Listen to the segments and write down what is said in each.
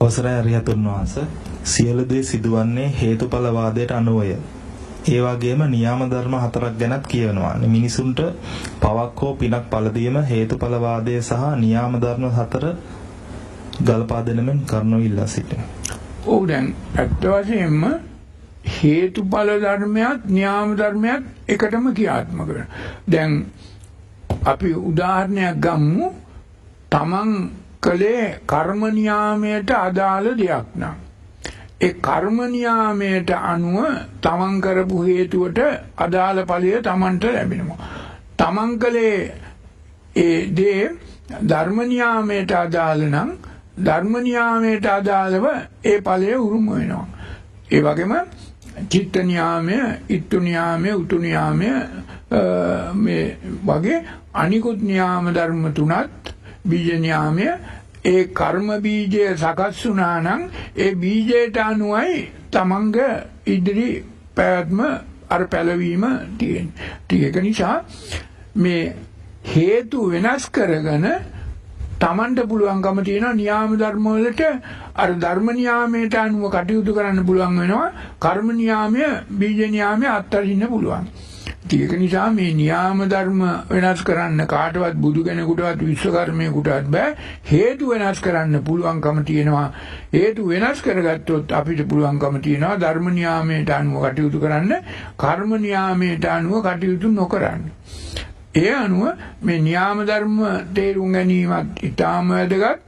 අවසරයි අරිහතුන් වහන්සේ සියලු දේ සිදුවන්නේ හේතුඵල වාදයට අනුවය. ඒ වගේම නියාම ධර්ම හතරක් ගැනත් කියවෙනවා. මිනිසුන්ට පවක් හෝ පිනක් පළදීම හේතුඵල වාදය සහ නියාම ධර්ම හතර ගල්පා දෙනමෙන් කරුණු ඉල්ලා සිටිනවා. ඔව් දැන් ඇත්ත වශයෙන්ම හේතුඵල ධර්මයක් න්‍යාම ධර්මයක් එකටම ක්‍රියාත්මක වෙනවා. දැන් අපි උදාහරණයක් ගමු. තමන් කලේ කර්ම නියාමයට අදාළ දෙයක් නම් ඒ කර්ම නියාමයට අනුව තමන් කරපු හේතුවට අදාළ ඵලය තමන්ට ලැබෙනවා. තමන් කලේ ඒ දේ ධර්ම නියාමයට අදාළ නම් ධර්ම නියාමයට අදාළව ඒ ඵලය උරුම වෙනවා. ඒ වගේම චිත්ත නියාමය, ඉත්තු නියාමය, උතු නියාමය මේ වගේ අනිකුත් නියාම ධර්ම තුනත් බීජ නියාමය ඒ කර්ම බීජය සකස් වුණා නම් ඒ බීජයට අනුවයි තමන්ග ඉදිරි පැවැත්ම අර පැලවීම තියෙන්නේ. ඒක නිසා මේ හේතු වෙනස් කරගෙන තමන්ට පුළුවන්කම තියෙනවා නියාම ධර්ම වලට අර ධර්ම නියාමයට අනුව කටයුතු කරන්න පුළුවන් වෙනවා කර්ම නියාමය බීජ නියාමය අත්හරින්න පුළුවන්. ඒක නිසා මේ නියාම ධර්ම වෙනස් කරන්න කාටවත් බුදු කෙනෙකුටවත් විශ්වකර්මයෙකුටවත් බෑ. හේතු වෙනස් කරන්න පුළුවන්කම තියෙනවා. හේතු වෙනස් කරගත්තොත් අපිට පුළුවන්කම තියෙනවා ධර්ම නියාමයට අනුව කටයුතු කරන්න කර්ම නියාමයට අනුව කටයුතු නොකරන්න. ඒ අනුව මේ න්‍යාම ධර්ම තේරුම් ගැනීමත් ඊටාම වැදගත්.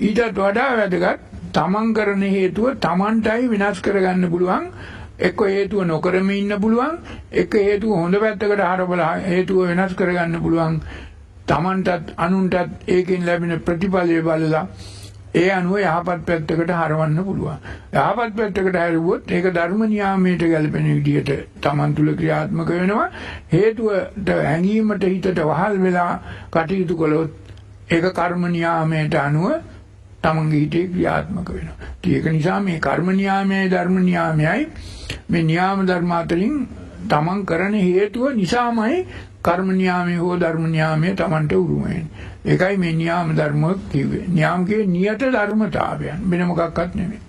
ඊටත් වඩා වැදගත් තමන් කරන හේතුව තමන්ටයි විනාශ කරගන්න පුළුවන්. එක්ක හේතුව නොකරම ඉන්න පුළුවන් එක හේතුව හොඳ පැත්තකට හරවලා හේතුව වෙනස් කරගන්න පුළුවන් තමන්ටත් අනුන්ටත් ඒකෙන් ලැබෙන ප්‍රතිඵලය බලලා ඒ අනුව යහපත් පැත්තකට හරවන්න පුළුවන්. යහපත් පැත්තකට හැරුවොත් ඒක ධර්ම නියාමයට ගැලපෙන විදිහට තමන් තුළ ක්‍රියාත්මක වෙනවා. හේතුවට හැඟීමට හිතට වහල් වෙලා කටයුතු කළොත් ඒක කර්ම නියාමයට අනුව තමන්ගේ හිතේ ක්‍රියාත්මක වෙනවා. ඒක නිසා මේ කර්ම නියාමයයි ධර්ම නියාමයයි මේ න්‍යාම ධර්ම අතරින් තමන් කරන හේතුව නිසාමයි කර්ම න්‍යාමයේ හෝ ධර්ම න්‍යාමයේ තමන්ට උරුම ඒකයි මේ න්‍යාම ධර්ම කිව්වේ. න්‍යාම කියේ නියත ධර්මතාවයන්. වෙන මොකක්වත් නෙමෙයි.